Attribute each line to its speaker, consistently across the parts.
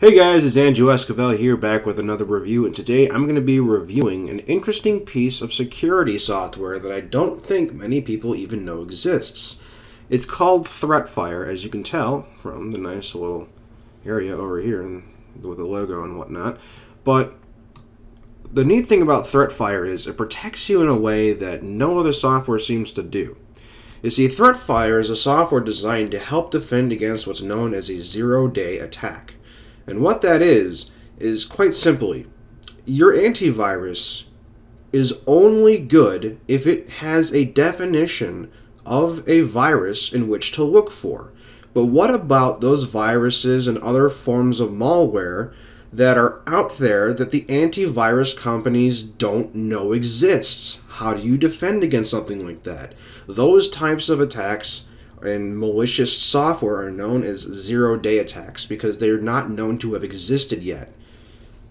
Speaker 1: Hey guys, it's Andrew Esquivel here back with another review and today I'm going to be reviewing an interesting piece of security software that I don't think many people even know exists. It's called ThreatFire as you can tell from the nice little area over here with the logo and whatnot. But the neat thing about ThreatFire is it protects you in a way that no other software seems to do. You see, ThreatFire is a software designed to help defend against what's known as a zero-day attack. And what that is, is quite simply, your antivirus is only good if it has a definition of a virus in which to look for. But what about those viruses and other forms of malware that are out there that the antivirus companies don't know exists? How do you defend against something like that? Those types of attacks and malicious software are known as zero day attacks because they're not known to have existed yet.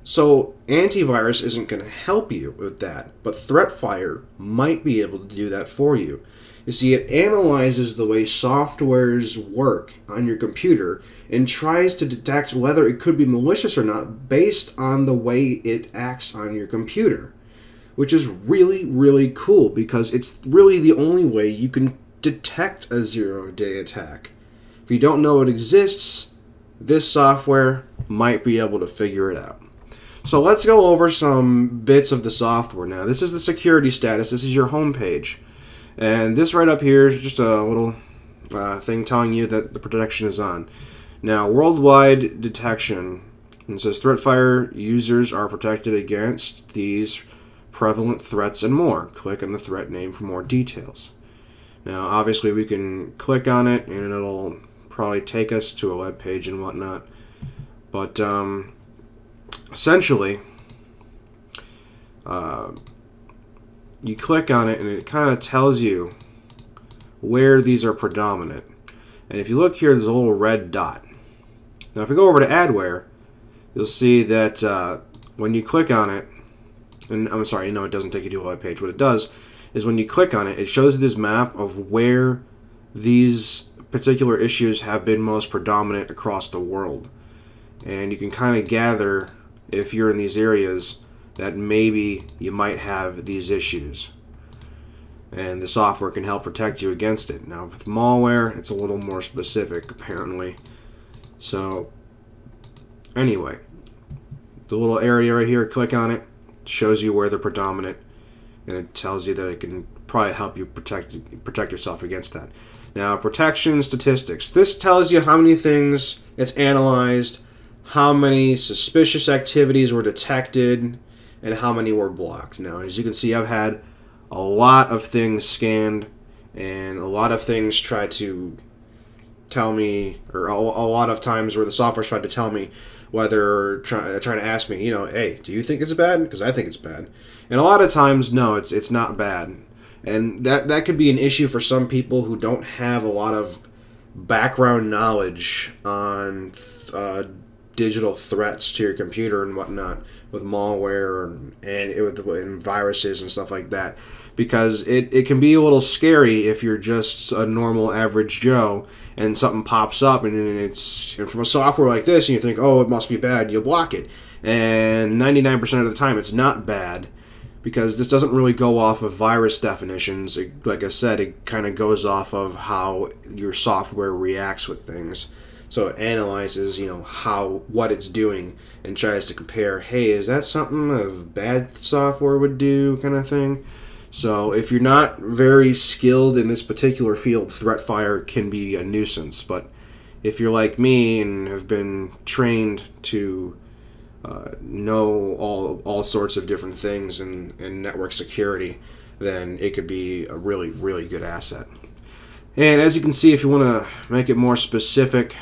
Speaker 1: So, antivirus isn't going to help you with that, but ThreatFire might be able to do that for you. You see, it analyzes the way softwares work on your computer and tries to detect whether it could be malicious or not based on the way it acts on your computer. Which is really, really cool because it's really the only way you can detect a zero day attack. If you don't know it exists, this software might be able to figure it out. So let's go over some bits of the software now. This is the security status. This is your home page. And this right up here is just a little uh, thing telling you that the protection is on. Now, worldwide detection. It says ThreatFire users are protected against these prevalent threats and more. Click on the threat name for more details. Now, obviously, we can click on it and it'll probably take us to a web page and whatnot. But um, essentially, uh, you click on it and it kind of tells you where these are predominant. And if you look here, there's a little red dot. Now, if we go over to Adware, you'll see that uh, when you click on it, and I'm sorry, no, it doesn't take you to a web page. What it does is when you click on it, it shows you this map of where these particular issues have been most predominant across the world. And you can kind of gather, if you're in these areas, that maybe you might have these issues. And the software can help protect you against it. Now, with malware, it's a little more specific, apparently. So, anyway, the little area right here, click on it, shows you where they're predominant and it tells you that it can probably help you protect protect yourself against that. Now, protection statistics. This tells you how many things it's analyzed, how many suspicious activities were detected, and how many were blocked. Now, as you can see, I've had a lot of things scanned, and a lot of things try to tell me, or a, a lot of times where the software's tried to tell me whether try, trying to ask me, you know, hey, do you think it's bad? Because I think it's bad. And a lot of times, no, it's it's not bad, and that that could be an issue for some people who don't have a lot of background knowledge on uh, digital threats to your computer and whatnot with malware and, and, it, with, and viruses and stuff like that because it, it can be a little scary if you're just a normal average Joe and something pops up and it's and from a software like this and you think oh it must be bad you block it and 99% of the time it's not bad because this doesn't really go off of virus definitions. It, like I said, it kind of goes off of how your software reacts with things. So it analyzes, you know, how what it's doing and tries to compare. Hey, is that something a bad software would do, kind of thing. So if you're not very skilled in this particular field, ThreatFire can be a nuisance. But if you're like me and have been trained to uh, know all all sorts of different things in, in network security, then it could be a really really good asset. And as you can see, if you want to make it more specific,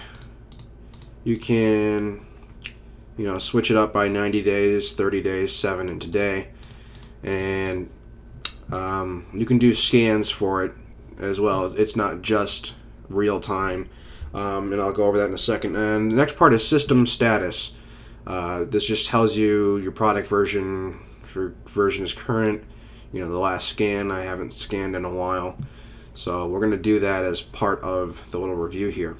Speaker 1: you can you know switch it up by 90 days, 30 days, 7, and today, and um, you can do scans for it as well. It's not just real time. Um, and I'll go over that in a second. And the next part is system status. Uh, this just tells you your product version for version is current. You know, the last scan I haven't scanned in a while. So we're going to do that as part of the little review here.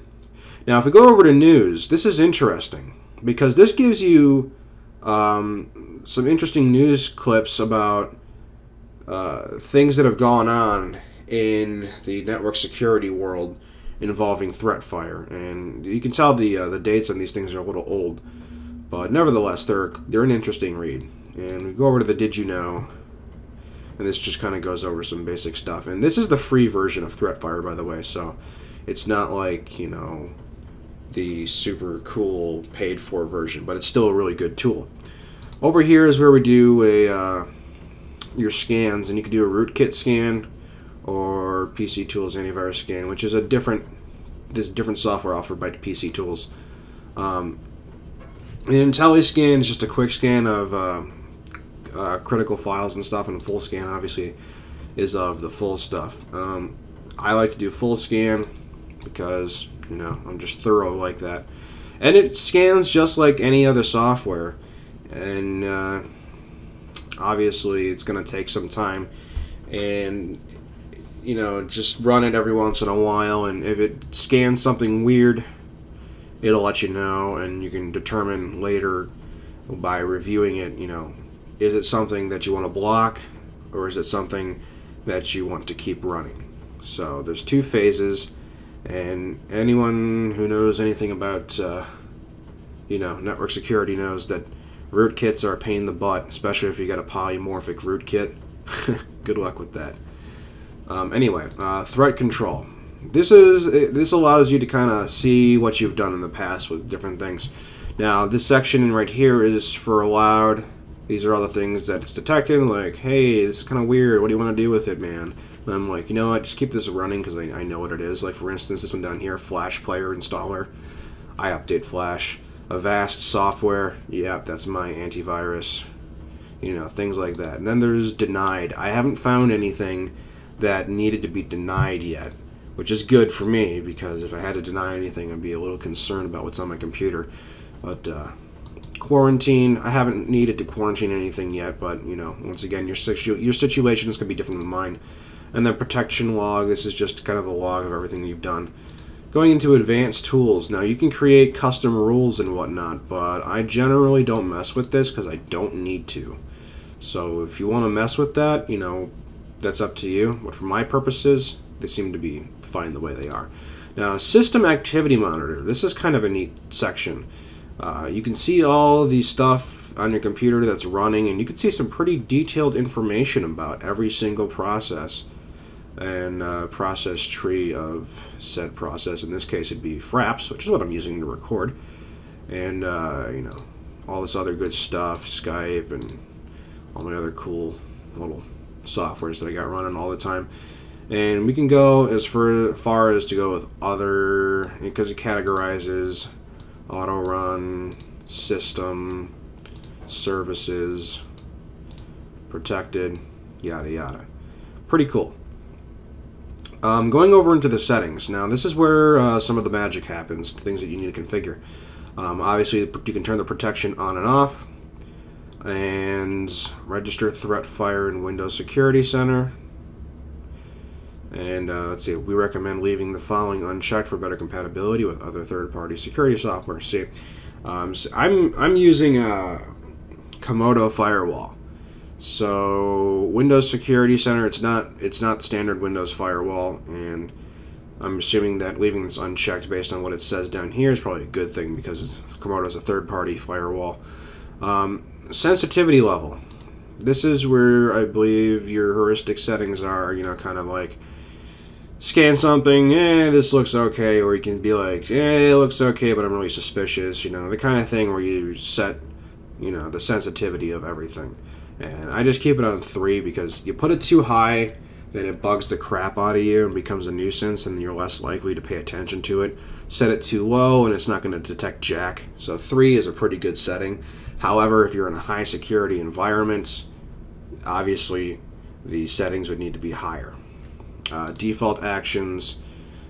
Speaker 1: Now, if we go over to news, this is interesting because this gives you um, some interesting news clips about uh, things that have gone on in the network security world involving Threatfire, and you can tell the uh, the dates on these things are a little old, but nevertheless they're they're an interesting read. And we go over to the Did You Know, and this just kind of goes over some basic stuff. And this is the free version of Threatfire, by the way, so it's not like you know the super cool paid for version, but it's still a really good tool. Over here is where we do a uh, your scans, and you can do a rootkit scan or PC Tools Antivirus Scan, which is a different this different software offered by PC Tools. Um, and IntelliScan is just a quick scan of uh, uh, critical files and stuff, and a full scan obviously is of the full stuff. Um, I like to do full scan because you know I'm just thorough like that, and it scans just like any other software, and uh, obviously it's going to take some time, and you know, just run it every once in a while, and if it scans something weird, it'll let you know, and you can determine later by reviewing it, you know, is it something that you want to block, or is it something that you want to keep running? So there's two phases, and anyone who knows anything about, uh, you know, network security knows that rootkits are a pain in the butt, especially if you got a polymorphic rootkit. Good luck with that. Um, anyway, uh, threat control. This is this allows you to kind of see what you've done in the past with different things. Now, this section right here is for allowed. These are all the things that it's detecting. Like, hey, this is kind of weird. What do you want to do with it, man? And I'm like, you know what? Just keep this running because I, I know what it is. Like, for instance, this one down here, Flash Player Installer. I update Flash. Avast software. Yep, that's my antivirus. You know, things like that. And then there's denied. I haven't found anything that needed to be denied yet, which is good for me because if I had to deny anything, I'd be a little concerned about what's on my computer. But uh, quarantine, I haven't needed to quarantine anything yet, but you know, once again, your situ- your situation is going to be different than mine. And then protection log, this is just kind of a log of everything you've done. Going into advanced tools, now you can create custom rules and whatnot, but I generally don't mess with this because I don't need to. So if you want to mess with that, you know, that's up to you. But for my purposes, they seem to be fine the way they are. Now, System Activity Monitor. This is kind of a neat section. Uh, you can see all the stuff on your computer that's running, and you can see some pretty detailed information about every single process and uh, process tree of said process. In this case, it'd be Fraps, which is what I'm using to record, and uh, you know all this other good stuff, Skype, and all my other cool little softwares that I got running all the time. And we can go as far as to go with other, because it categorizes auto run, system, services, protected, yada yada. Pretty cool. Um, going over into the settings. Now, this is where uh, some of the magic happens, things that you need to configure. Um, obviously, you can turn the protection on and off and register Threatfire in Windows Security Center. And uh, let's see, we recommend leaving the following unchecked for better compatibility with other third-party security software. See, um, so I'm I'm using a Comodo firewall. So Windows Security Center, it's not it's not standard Windows firewall, and I'm assuming that leaving this unchecked based on what it says down here is probably a good thing because Comodo is a third-party firewall. Um, sensitivity level. This is where I believe your heuristic settings are, you know, kind of like scan something, eh, this looks okay, or you can be like, eh, it looks okay, but I'm really suspicious, you know, the kind of thing where you set, you know, the sensitivity of everything. And I just keep it on 3 because you put it too high, then it bugs the crap out of you and becomes a nuisance, and you're less likely to pay attention to it. Set it too low, and it's not going to detect jack. So 3 is a pretty good setting. However, if you're in a high security environment, obviously the settings would need to be higher. Uh, default actions,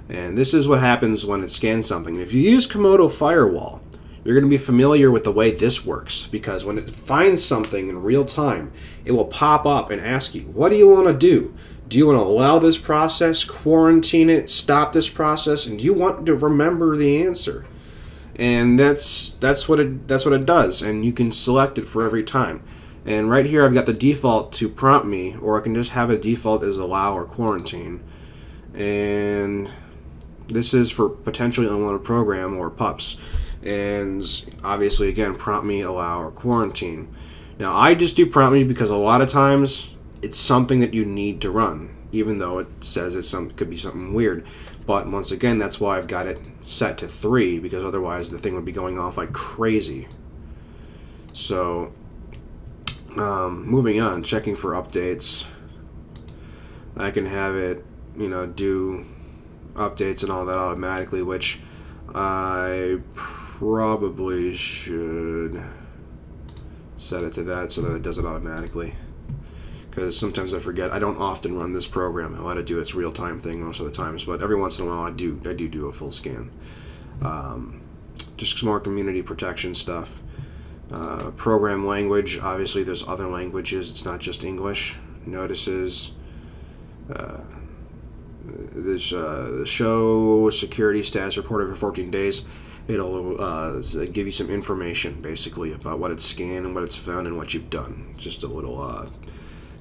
Speaker 1: and this is what happens when it scans something. If you use Comodo Firewall, you're going to be familiar with the way this works because when it finds something in real time, it will pop up and ask you, what do you want to do? Do you want to allow this process, quarantine it, stop this process, and you want to remember the answer? and that's that's what it that's what it does and you can select it for every time and right here I've got the default to prompt me or I can just have a default as allow or quarantine and this is for potentially unwanted program or pups and obviously again prompt me allow or quarantine now I just do prompt me because a lot of times it's something that you need to run even though it says it some could be something weird but once again, that's why I've got it set to 3, because otherwise the thing would be going off like crazy. So, um, moving on, checking for updates. I can have it, you know, do updates and all that automatically, which I probably should set it to that so that it does it automatically because sometimes I forget. I don't often run this program. I let it do its real time thing most of the times, but every once in a while I do I do do a full scan. Um, just some more community protection stuff. Uh, program language. Obviously, there's other languages. It's not just English. Notices. Uh, this uh, the show security status reported for 14 days. It'll uh, give you some information basically about what it's scanned and what it's found and what you've done. Just a little uh,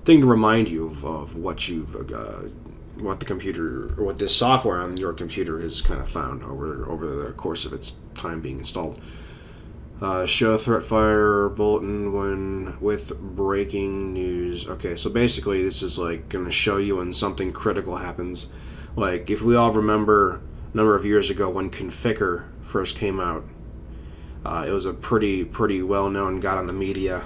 Speaker 1: thing to remind you of, of what you've uh, what the computer or what this software on your computer has kind of found over over the course of its time being installed. Uh, show Threatfire bulletin when with breaking news. Okay, so basically this is like going to show you when something critical happens. Like if we all remember a number of years ago when Conficker first came out, uh, it was a pretty pretty well known, got on the media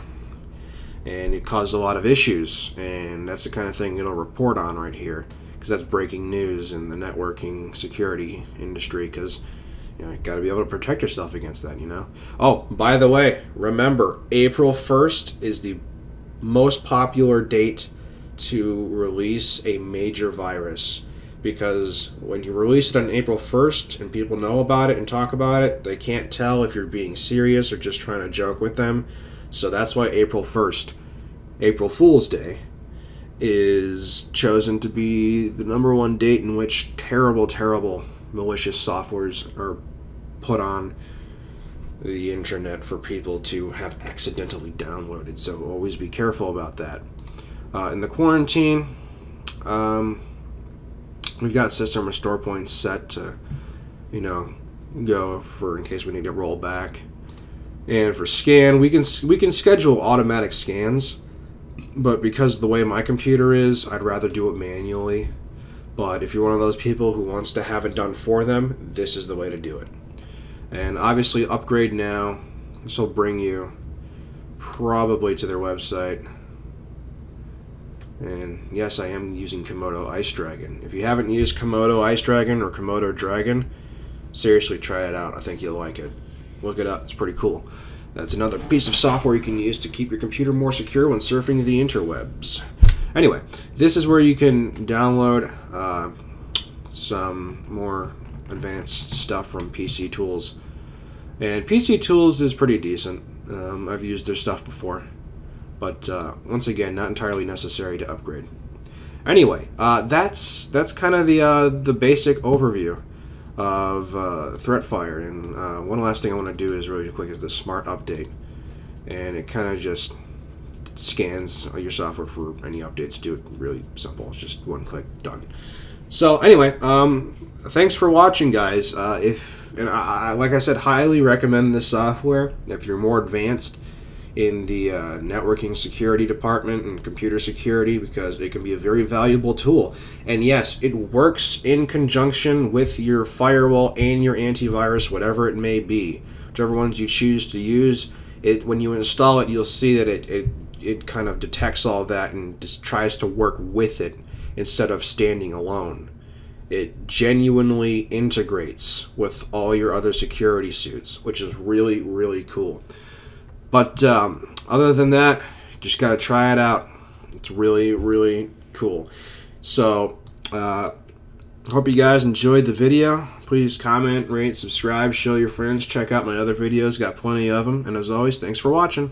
Speaker 1: and it caused a lot of issues. And that's the kind of thing it'll report on right here because that's breaking news in the networking security industry because you know, you got to be able to protect yourself against that, you know. Oh, by the way, remember April 1st is the most popular date to release a major virus because when you release it on April 1st and people know about it and talk about it, they can't tell if you're being serious or just trying to joke with them. So that's why April 1st, April Fool's Day, is chosen to be the number one date in which terrible, terrible malicious softwares are put on the internet for people to have accidentally downloaded. So always be careful about that. Uh, in the quarantine, um, we've got system restore points set to, you know, go for in case we need to roll back. And for scan, we can we can schedule automatic scans, but because of the way my computer is, I'd rather do it manually. But if you're one of those people who wants to have it done for them, this is the way to do it. And obviously, upgrade now. This will bring you probably to their website. And yes, I am using Comodo Ice Dragon. If you haven't used Comodo Ice Dragon or Comodo Dragon, seriously try it out. I think you'll like it. Look it up, it's pretty cool. That's another piece of software you can use to keep your computer more secure when surfing the interwebs. Anyway, this is where you can download uh, some more advanced stuff from PC Tools. And PC Tools is pretty decent. Um, I've used their stuff before. But uh, once again, not entirely necessary to upgrade. Anyway, uh, that's that's kind of the uh, the basic overview of uh, Threatfire. And uh, one last thing I want to do is really quick is the smart update. And it kind of just scans your software for any updates. Do it really simple. It's just one click, done. So anyway, um, thanks for watching, guys. Uh, if and I, like I said, highly recommend this software. If you're more advanced in the uh, networking security department and computer security because it can be a very valuable tool. And yes, it works in conjunction with your firewall and your antivirus, whatever it may be. Whichever ones you choose to use, it when you install it, you'll see that it, it, it kind of detects all that and just tries to work with it instead of standing alone. It genuinely integrates with all your other security suits, which is really, really cool. But um, other than that, just got to try it out. It's really, really cool. So, uh, hope you guys enjoyed the video. Please comment, rate, subscribe, show your friends, check out my other videos. Got plenty of them. And as always, thanks for watching.